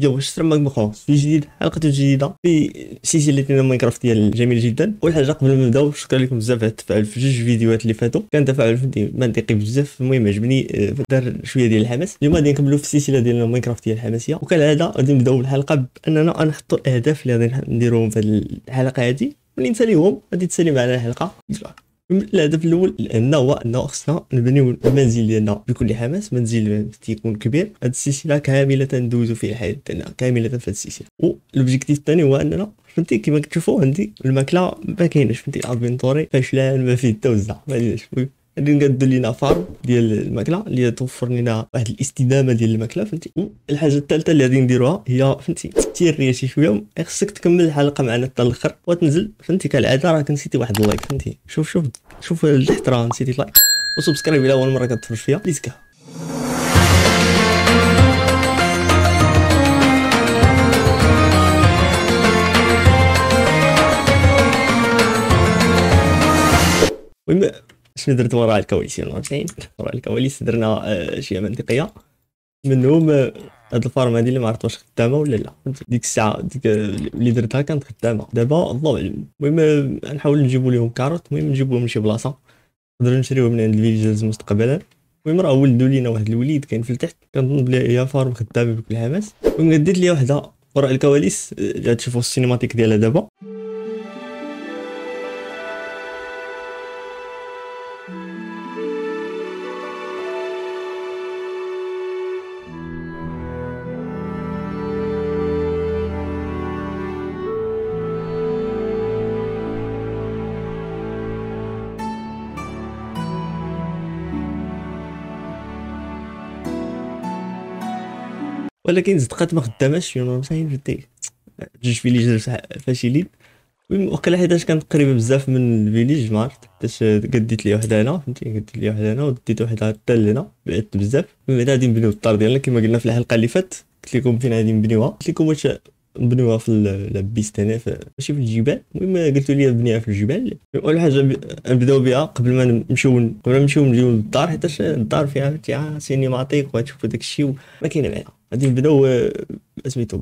yo واش ترمى مخو في جديد حلقة جديدة. في سلسله ديال Minecraft ديال جميل جدا. أول حاجة قبل ما نبداو شكرا لكم بزاف على التفاعل في جوج فيديوهات اللي فاتوا. كان تفاعل منطقي بزاف. المهم عجبني آه، دار شوية ديال الحماس. اليوم غادي نكملوا في السلسلة ديال Minecraft ديال الحماسية. وكالعاده غادي نبداو الحلقة بأننا نحطوا الأهداف اللي غادي نديروهم في الحلقة هذه. واللي نساليهم غادي تسالي معنا الحلقة. الهدف الأول لأنه هو انه خصنا نبنيو المنزل ديالنا بكل حماس منزل تيكون كبير. هاد السلسلة كاملة ندوزو فيها الحياة ديالنا كاملة في هاد السلسلة. وال objective الثاني هو أننا فهمتي كيما كتشوفوا عندي الماكلة ما فهمتي ال inventory فاشلان ما فيه حتى وزع غادي نقاد لينا farm ديال الماكلة اللي توفر لنا واحد الاستدامة ديال الماكلة فهمتي؟ الحاجة الثالثة اللي غادي نديروها هي فهمتي؟ تيريا شي شوية خصك تكمل الحلقة معنا حتى الآخر وتنزل فهمتي؟ كالعادة راك نسيتي واحد ال like فهمتي؟ شوف شوف شوف لتحت راه نسيتي like و subscribe إلى أول مرة كتفرج فيها let's المهم شنو درت وراء الكواليس فهمتين وراء الكواليس درنا آه، منطقية. منهم آه، هاد ال farm هادي اللي ما عرفت واش خدامة ولا لا. ديك الساعة ديك اللي درتها كانت خدامة. دابا الله أعلم. المهم آه، نحاول نجيبو لهم carrot. المهم نجيبو لهم شي بلاصة. نقدروا نشريوه من عند ال villagers مستقبلا المهم راه ولدوا لينا واحد الوليد كاين في التحت. كنظن بلي هي farm خدامة بكل حماس. المهم ديت لي وحدة وراء الكواليس. تشوفوا ال cinematic ديالها دابا. ولكن صدقات ما خداماش شنو مساين جدي. جوج village فاشلين وقيلا حيتاش كانت قريبة بزاف من ال village ما عرفت؟ حيتاش قديت لي واحدة هنا فهمتي؟ قديت لي واحدة هنا وديت واحدة حتى لهنا بعدت بزاف. من بعد غادي نبنيو الدار ديالنا كما قلنا في الحلقة اللي فات قلت لكم فين غادي نبنيوها. قلت لكم واش نبنيوها في البيستانه ماشي في الجبال. المهم قلتوا لي بنيها في الجبال. أول حاجة نبداو بها قبل ما نمشيو قبل ما نمشيو نجيو للدار حيتاش الدار فيها cinematic وغتشوفوا داك الشيء وما كاين معنا غادي نبداو سميتو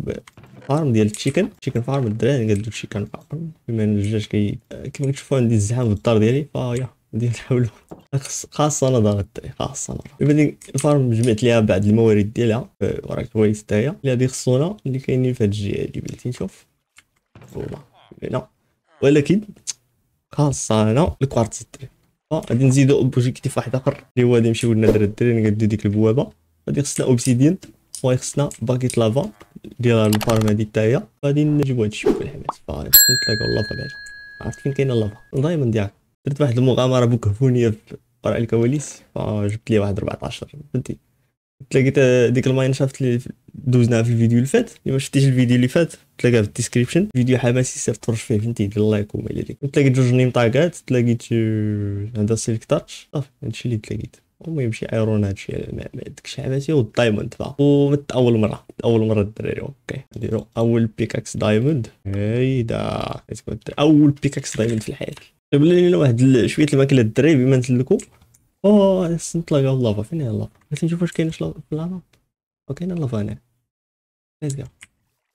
فارم ديال التشيكن تشيكن فارم الدراري قالوا تشيكن فارم بما إن الدجاج كي كيما كتشوفوا عندي الزحام الدار ديالي فيا غادي نحاولوا خاصة نظر الدراري خاصة نظر بعدين الفارم جمعت ليها بعض الموارد ديالها وراك حتى هي اللي غادي يخصونا اللي كاينين في هاد الجهة هادي بلاتي نشوف. هنا. ولكن خاصة هنا الكوارتز الدراري غادي نزيدو اوبجيكتيف واحد آخر اللي هو غادي نمشيو للنادر الدراري نقادو ديك البوابة. غادي خصنا obsidian وخصنا bucket lava ديال ال farm هادي حتى هي غادي نجيبو هادشي بكل حماس فخصنا نتلاقاو اللافا بعدا عرفت فين كاينة اللافا دايما ديالك درت واحد المغامره بوكهفونيه في وراء الكواليس فجبت لي واحد 14 فهمتي تلاقيت ديك ال mineshaft اللي دوزناها في الفيديو اللي فات اللي ما شفتيش الفيديو اللي فات تلاقاها في ال description فيديو حماسي سير تفرج فيه فهمتي دير like وما إلى ذلك تلاقيت جوج name tag ات تلاقيت هذا silk touch صافي هادشي اللي تلاقيت المهم شي iron هادشي داكشي حماسي وال diamond فا ومت أول مرة أول مرة الدراري okay. نديرو أول pickaxe diamond. هيدا أول pickaxe diamond في الحياة. جاب لنا واحد شوية الماكله الدراري بما نسلكو أوه نتلاقاو اللافا. فين هي اللافا؟ بغيت نشوف واش كاين في اللافا؟ وكاين اللافا هنا. let's go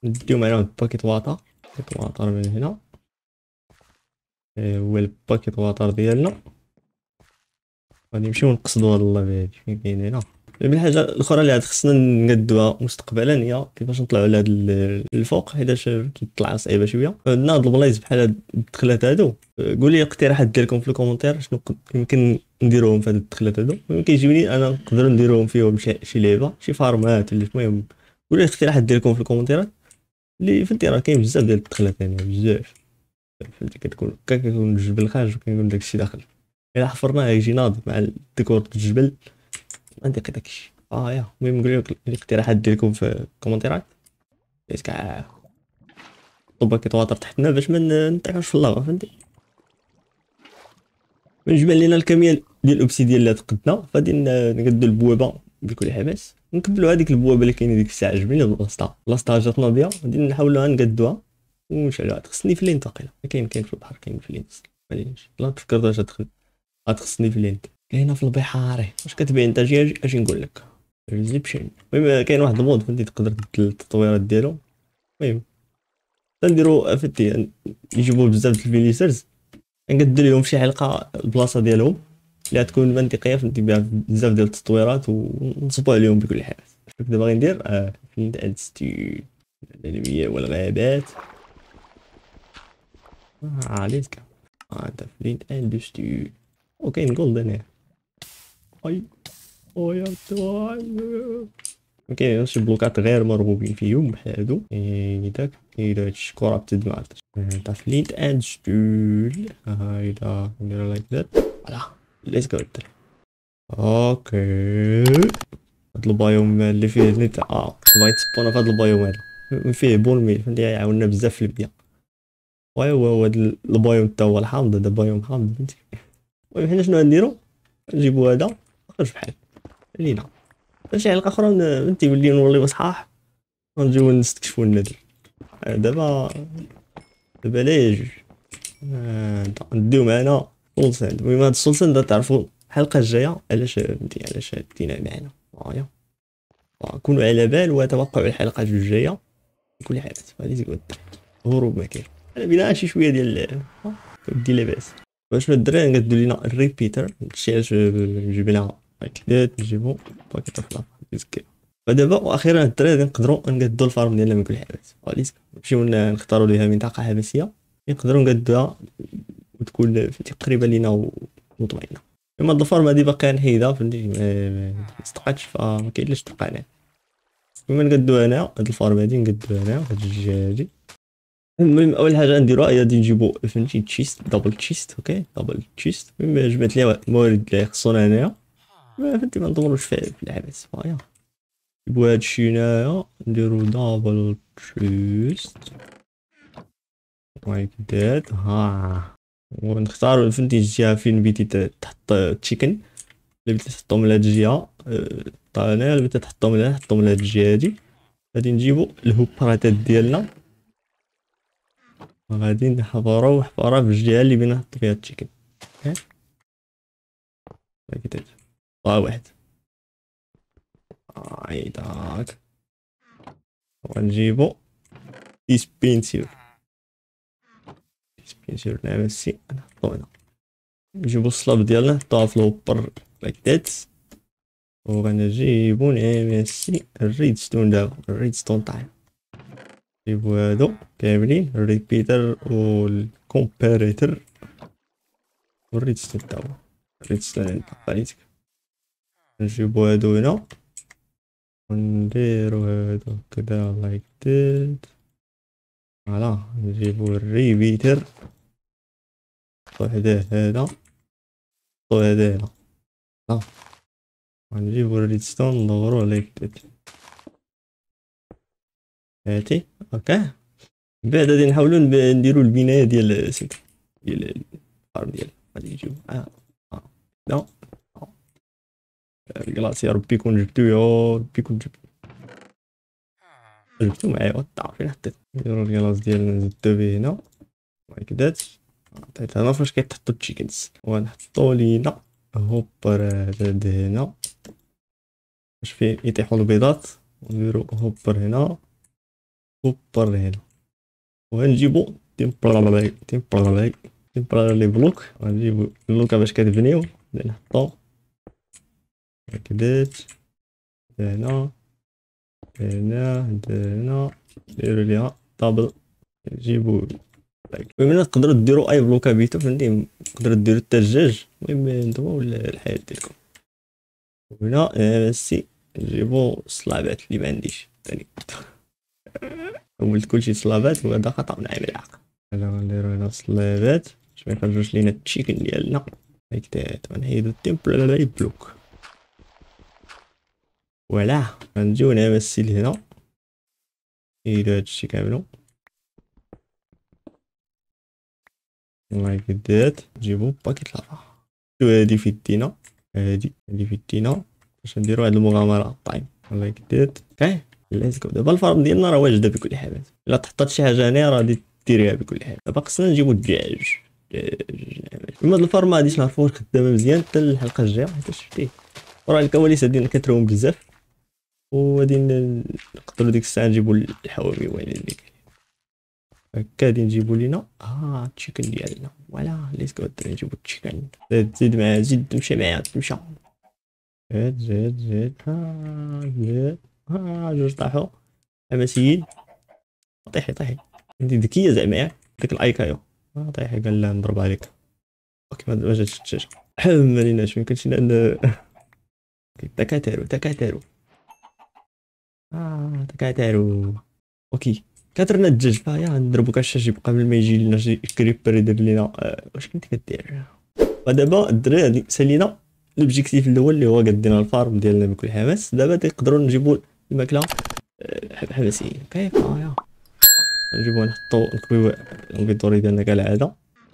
نديو معنا bucket water bucket water من هنا. هو ال bucket water ديالنا. غادي نمشيو نقصدو هاد هادي فين كاين هنا. من الحاجة الأخرى اللي خصنا نقدوها مستقبلا هي كيفاش نطلعوا هذا الفوق حيتاش كيطلع صعيبة شوية. عندنا هاد البلايص بحال هاد الدخلات هادو. قول لي اقتراحات ديالكم في ال commentaire شنو يمكن نديروهم في هاد الدخلات هادو. المهم كيجيوني أنا نقدر نديروهم فيهم شي لعبة شي farm ات ولا المهم قول لي الاقتراحات ديالكم في ال commentaire ات اللي فهمتي راه كاين بزاف ديال الدخلات يعني بزاف. فهمتي؟ كتكون كيكون الجبل خارج وكيكون داكشي داخل. الا حفرناه يجي ناض مع الديكور الجبل منطقي داكشي آه يا. المهم نقول لك الاقتراحات ديالكم في ال commentaire ات حيت كاع حطو bucket water تحتنا باش ما نطيحوش في اللافا فهمتي؟ نجمع لينا الكمية ديال ال obsidian اللي تقدنا غادي نقدو البوابة بكل حماس نكملوا هذيك البوابة اللي كاينة ديك الساعة عجبني بلاصتها بلاصتها جاتنا بيا غادي نحاولوها نقدوها. ونشعلوها خصني في لين ثقيله كاين كاين في البحر كاين في لين لا تفكر واش تدخل غتخصني في لين كاينة في البحار. واش كتبيع أنت؟ أجي أجي نقول لك. ريزيبشن المهم كاين واحد المود فهمتي؟ تقدر تبدل التطويرات ديالو. المهم تنديرو فهمتي؟ يجيبو بزاف د الفيليسرز. نقدر لهم شي حلقة البلاصة ديالهم. اللي تكون منطقية فهمتي؟ بها بزاف ديال التطويرات ونصبو عليهم بكل حال. كنت باغي ندير؟ آه فين ستي الانميه والغابات. آه عليك آه أنت فلين اندستري وكاين جولد هنا أي أو يا ما كاينش بلوكات غير مرغوبين فيهم بحال هادو داك إلى هادشي كره بتدمع تاع فلينت اند ستول هايدا نديرها لايك ذات فوالا. ليتس جو أوكي. هاد البايوم اللي فيه نيت آه بغيت تسبونا في هاد البايوم هذا فيه بون ميل فهمتي يعاوننا بزاف في البدايه وي هو هاد البايوم تا هو الحامض هذا بايوم حامض فهمتي؟ المهم حنا شنو غنديرو؟ نجيبو هذا خرج بحال لينا. شي حلقه أخرى فهمتي نولي نوليو صحاح ونجيو نستكشفو النادي دابا دابا لا يجوج نديو معنا سولسند المهم هاد السولسند تعرفوا الحلقة الجاية علاش فهمتي علاش دينا معنا. هايا كونوا على بال وتوقعوا الحلقة الجاية. كل حاجة. غادي تقول هروب ما كاين. أنا بينا شي شوية ديال دي لاباس. باش الدراري نقدو لينا الريبيتر هادشي علاش جبنا كليت نجيبو bucket of lava فدابا وأخيرا الدراري نقدروا نقدو ال farm ديالنا من كل حبس وليت نمشيو نختاروا ليها منطقة حبسية. نقدروا نقدوها وتكون قريبه لينا ومطمئنه أما ال farm هادي باقية نحيدها فهمتي استقعدش فما كاين لاش تبقى نقدو هنا هاد ال farm هادي نقدو هنا هاد الجهة هادي. المهم أول حاجة نديروها هي غادي نجيبو فهمتي chest double chest okay؟ double chest. المهم جبت ليها الموارد اللي خصونا هنايا. فهمتي ما نطولوش في العبث فايا نجيبو هادشي هنايا نديرو double chest like that ها. ونختارو فهمتي الجهة فين بغيتي تحط chicken اللي بغيتي تحطهم لهاد الجهة. طالع اللي بغيتي تحطهم لهاد تحطهم لهاد الجهة هادي. غادي نجيبو ال hopperات ديالنا. غادي نحفرو حفرة في الجهة اللي بينا نحطو فيها ال chicken هكا واحد. عيداك ونجيبو ديسبينسير ديسبينسير نعم السي نحطو هنا. نجيبو الصلاب ديالنا نحطوها في الوبر لايك ذات وغنجيبو نعم السي الريدستون دابا. الريدستون طايح نجيبو هادو كاملين. الريبيتر والكومباريتر وال redstone تا هو ال redstone عليتك نجيبو هادو هنا. ونديرو هادو كدا like that voilà. نجيبو ال repeater. نحطو حداه هذا نحطو هذا هنا. ها ونجيبو ال redstone. ندوروه like that هاتي okay. من بعد غادي نحاولو نديرو البناية ديال سيت ديال ال farm ديال غادي نجيبو آه. آه. لا. ال glass يا ربي يكون جبتو يا ربي يكون جبتو. جبتو معايا. وطا فين حطيت؟ نديرو ال glass ديالنا نزدو به هنا. like that عطيت هنا فاش كيتحطو ال chickens. ونحطو لينا. hopper هذا هنا. باش فيه يطيحو البيضات. ونديرو هوبر هنا. هنا وغنجيبو تيمبرالي تيمبرالي تيمبرالي بلوك غنجيبو اللوكا باش كتبنيو نحطو هكذا هنا هنا هنا نديرو ليها طابل نجيبو المهم تقدروا ديروا اي بلوكا بيتو فهمتي تقدروا ديروا حتى الدجاج المهم نتوما ولا الحياة ديالكم وهنا سي نجيبو الصلابات اللي ما عنديش ثاني ولت كلشي صلابات وهذا خطأ من عين العقل. هنا غنديرو هنا صلابات باش ما يخرجوش لينا التشيكن ديالنا. هيك دات ونحيدو التمبل بلوك. فوالا غنجيو نمثل هنا. نديرو هادشي كاملو لايك that نجيبو bucket lava هادي في يدينا هادي هادي في يدينا باش نديرو هاد المغامرة. طيب. like that okay. جو دابا ال farm ديالنا راه واجدة بكل حال إلا تحطات شي حاجة هنا غادي ديريها بكل حال دابا خصنا نجيبو الدجاج. دجاج المهم هاد ال farm مغاديش نعرفو واش خدامة مزيان حتى الحلقة الجاية حيت شفتي راه الكواليس هادي كترهم بزاف. وغادي نقدروا ديك الساعة نجيبو الحوامي وين اللي هكا غادي نجيبو لينا. آه التشيكن ديالنا. فوالا ليتس جو نجيبو التشيكن زيد معاه زيد تمشي معاه تمشى زيد زيد زيد ها زيد جوج طاحو. حماسيين طيحي طيحي. أنت ذكية زعما ياك ديك الايكايو طيحي قال لا نضرب عليك. أوكي ما جاتش الدجاج ما ليناش ما يمكنش لأن تكاترو تكاترو. آه تكاترو. okay. كثرنا الدجاج فيا نضربو كاش قبل ما يجي لنا شي creeper يدير لينا آه، واش كنت كدير؟ ودابا الدراري غادي سالينا l'objectif الأول اللي هو قدينا ال farm ديالنا بكل حماس. دابا تقدروا نجيبوا الماكله آه، حماسيه كيف؟ آه نجيبو نحطو نكويو ال inventory ديالنا كالعاده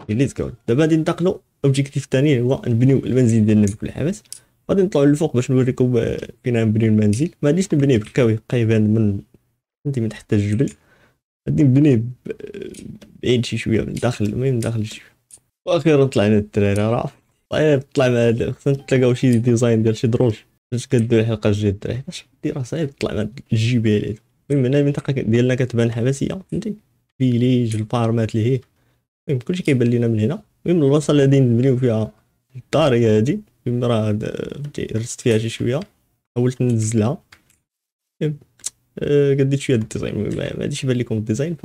let's go دابا غادي ننتقلوا objectif الثاني هو نبنيو المنزل ديالنا بكل حماس غادي نطلعوا للفوق باش نوريكم آه، فين غنبنيو المنزل. ما غاديش نبنيه بكاوي قيبان من فهمتي من تحت الجبل. غادي نبنيه بعيد شي شوية من الداخل المهم داخل شي. وأخيرا طلعنا الدراري راه طلع مع خصنا تلقاو شي design ديال شي دروج. باش كدير الحلقة الجايه الدراري باش ديرها صعيب طلع مع الجبال المهم هنا المنطقة ديالنا كتبان حماسيه فهمتي؟ village ال farm ات اللي هي. المهم كلشي كيبان لينا من هنا. المهم البلاصه اللي غادي نبنيو فيها الدار هي هادي. المهم راه فهمتي رست فيها شي شوية. حاولت ننزلها. آه، قديت شوية ال design. ما غاديش يبان لكم ال design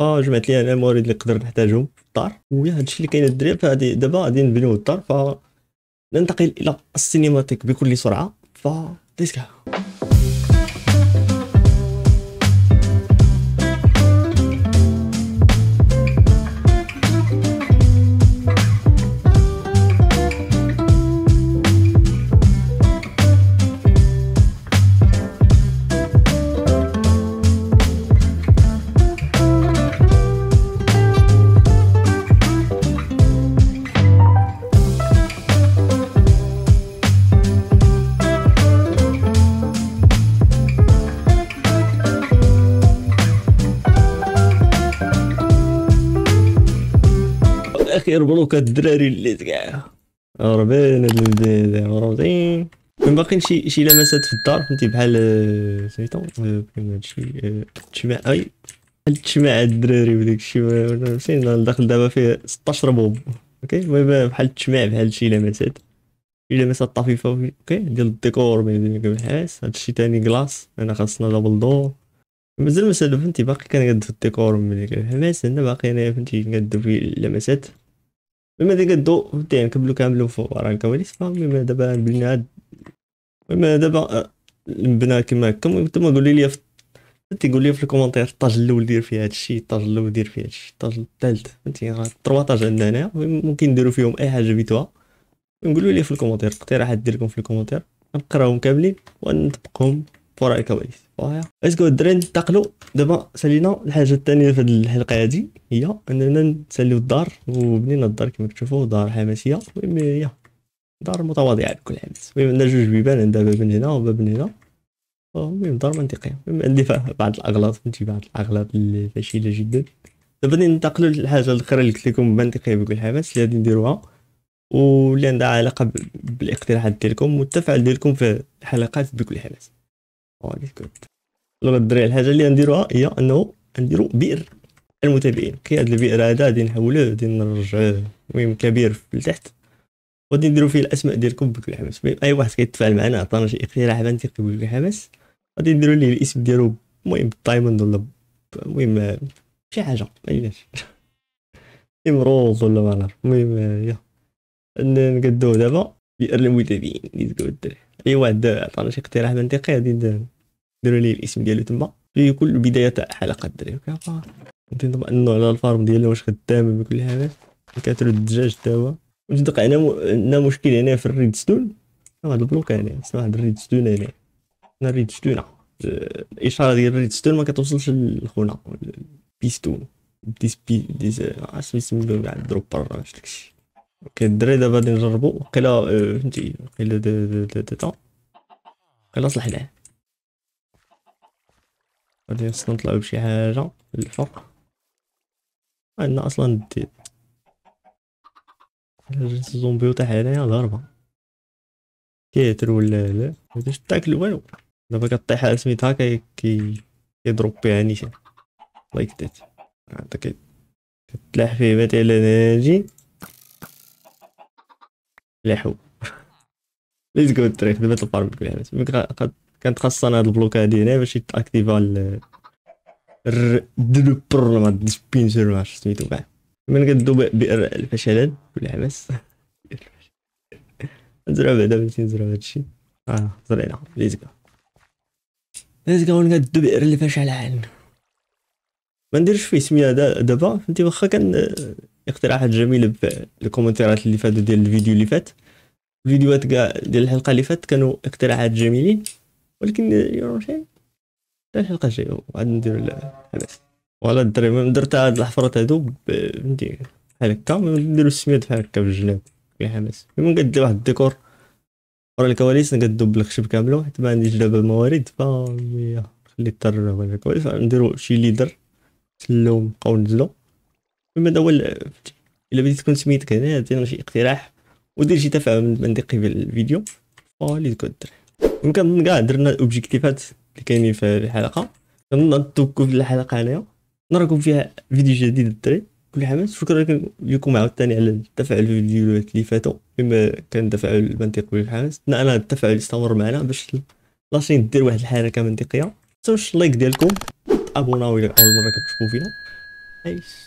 آه جمعت لي أنا الموارد اللي نقدر نحتاجهم في الدار. ويا هادشي اللي كاين الدراري فهادي دابا غادي نبنيو الدار. ف ننتقل إلى ال cinématique بكل سرعة. ف اخير بلوكات الدراري اللي كاع هربان هربين باقيين شي شي لمسات في الدار فهمتي؟ بحال آه، سميتو آه، هادشي آه، أي التجماع الدراري وداك الشيء فين داخل دابا فيه 16 بوب أوكي؟ المهم بحال التجماع بحال شي لمسات. شي لمسات طفيفة أوكي؟ ديال الديكور بين الحاس. هادشي تاني كلاص أنا خاصنا دابل دور مازال مسألة فهمتي؟ باقي كنقد في الديكور من ديك الحماس. هنا باقي أنا فهمتي؟ كنقد في اللمسات مما ديك الضوء فهمتي نكملو كاملو فوق راه الكواليس فمما دابا نبني هاد مما دابا نبنى كيما هكا نتوما قولي لي فهمتي قول لي في ال commentaire ال étage الأول دير فيه هادشي ال étage الأول دير فيه هادشي ال étage الثالث فهمتي؟ trois étages عندنا هنايا ممكن نديرو فيهم أي حاجة بيتوها نقولوا لي في ال commentaire اقتراحات ديالكم في ال commentaire نقراهم كاملين ونطبقهم وراء الكواليس voilà est-ce que الدراري ننتقلوا دابا سالينا الحاجة الثانية في هذه الحلقة هذه هي أننا نساليو الدار وبنينا الدار كما كتشوفوا دار حماسية. المهم هي دار متواضعة بكل حماس المهم عندنا جوج بيبان عندها باب من هنا وباب من هنا. المهم دار منطقية. المهم عندي بعض الأغلاط فهمتي؟ بعض الأغلاط الفاشله جدا. دابا ننتقلوا للحاجة الأخرى اللي قلت لكم منطقية بكل حماس اللي غادي نديروها. واللي عندها علاقة بالإقتراحات ديالكم والتفاعل ديالكم في الحلقات بكل حماس. جود لو الدراري الحاجة اللي غنديروها هي أنه نديرو بئر المتابعين. كي هاد البئر هذا غادي نحولوه غادي نرجعوه المهم كبير في التحت. غادي نديرو فيه الأسماء ديالكم بكل حماس. أي واحد كيتفاعل معنا عطانا شي اقتراح منطقي بكل حماس. غادي نديرو ليه الاسم ديالو المهم diamond ولا المهم شي حاجة ما عرفتش émeraude ولا ما نعرف المهم يا. نقدوه دابا. بئر المتابعين اللي تقول الدراري. اي واحد عطانا شي اقتراح منطقي غادي نديرو ليه الاسم ديالو تما. في كل بداية حلقة الدراري نطمئنوا على ال farm ديالنا واش خدام بكل حاجة. كتر الدجاج تا هو. وصدق عندنا مشكل هنا في ال redstone. هذا ال block هنا اسمه واحد ال redstone هنا. هنا ال redstone الإشارة ديال ال redstone ما كتوصلش لخونا piston dispenser اش يسميو كاع dropper اش داكشي الدراري دابا غادي نجربو. وقيلا آه، فهمتي. وقيلا وقيلا صلح ليه. غادي خصنا نطلعو بشي حاجة. للفوق عندنا أصلا الديد جات الزومبي وطاح عليا ضربة كيتر ولا لا؟ مبغيتش تاكل والو. دابا كطيح سميتها كي كي كيدروبيها نيشان. لايك ذات هذا كتلاح فيه مثلا هاجي لاحو let's go الطريق دابا ال farm كل حاجة كانت خاصنا هاد ال block هادي هنا باش يتأكتيفا ال dropper ما dispenser ما سميتو كاع. من كدو بئر الفشلان ولا حبس نزرع بعدا باش نزرع هادشي آه زرعنا. let's go let's go نقدو بئر الفشلان ما نديرش فيه سميه دابا فهمتي؟ واخا كان اقتراحات جميله في ال commentaire ات اللي فاتوا ديال الفيديو اللي فات. الفيديوهات كاع ديال الحلقة اللي فات كانوا اقتراحات جميلين ولكن الحلقة الجاية وعاد ندير الحماس ولا الدراري درت هاد الحفرات هادو فهمتي بحال هكا نديرو السميات بحال هكا في الجناب حماس. من قد واحد الديكور ورا الكواليس نقدو بالخشب كاملو حيت ما عنديش دابا موارد ف خلي الطر نديرو شي ladder سلو نبقاو ننزلو المهم هذا هو إلا بديت تكون سميتك هنا دير شي اقتراح ودير شي تفاعل من دقي في الفيديو. voilà تكون كنظن كاع درنا ال objectif ات اللي كاينين في الحلقة. كنظن في الحلقة هنايا. نراكم فيها فيديو جديد الدري كل حماس. شكرا لكم عاوتاني على التفاعل في الفيديوهات اللي فاتوا. بما كان تفاعل منطقي الحماس أنا التفاعل يستمر معنا باش لاشين دير واحد الحركة منطقية. تنساوش اللايك ديالكم؟ ابوناو إلى أول مرة كتشوفوا فينا. عايش